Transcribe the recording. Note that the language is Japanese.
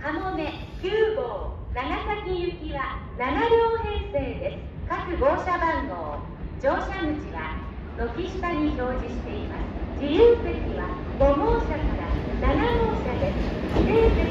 かもめ9号長崎行きは7両編成です。各号車番号乗車口は軒下に表示しています。自由席は5号車から7号車です。